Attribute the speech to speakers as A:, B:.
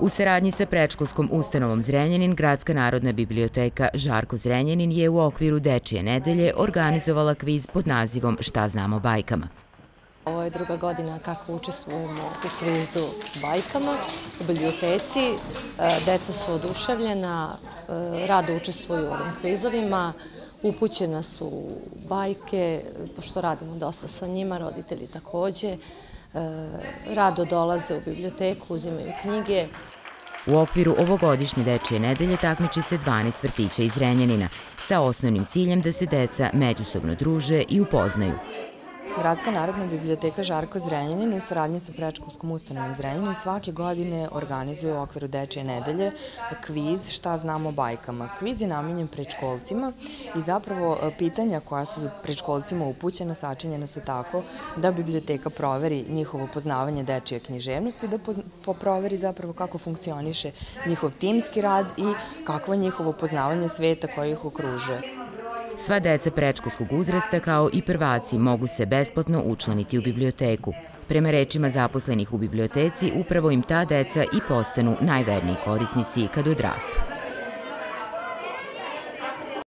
A: U saradnji sa predškolskom ustanovom Zrenjanin, Gradska narodna biblioteka Žarko Zrenjanin je u okviru Dečije nedelje organizovala kviz pod nazivom Šta znamo bajkama.
B: Ovo je druga godina kako učestvujemo u kvizu bajkama u biblioteci. E, deca su oduševljena, e, rado učestvuju u ovim kvizovima, upućena su bajke, pošto radimo dosta sa njima, roditelji takođe. Rado dolaze u biblioteku, uzimaju knjige.
A: U okviru ovogodišnje dečije nedelje takmiči se 12 vrtića iz Renjanina sa osnovnim ciljem da se deca međusobno druže i upoznaju.
C: Gradska narodna biblioteka Žarko Zrenjanin u saradnji sa prečkolskom ustanovom Zrenjanin svake godine organizuje u okviru Dečije nedelje kviz Šta znamo o bajkama. Kviz je namenjen prečkolcima i zapravo e, pitanja koja su prečkolcima upućena sačinjena su tako da biblioteka proveri njihovo poznavanje dečije književnosti, da proveri zapravo kako funkcioniše njihov timski rad i kakvo je njihovo poznavanje sveta koji ih okružuje.
A: Sva deca prečkolskog uzrasta kao i prvaci mogu se besplatno učlaniti u biblioteku. Prema rečima zaposlenih u biblioteci, upravo im ta deca i postanu najverniji korisnici kad odrastu.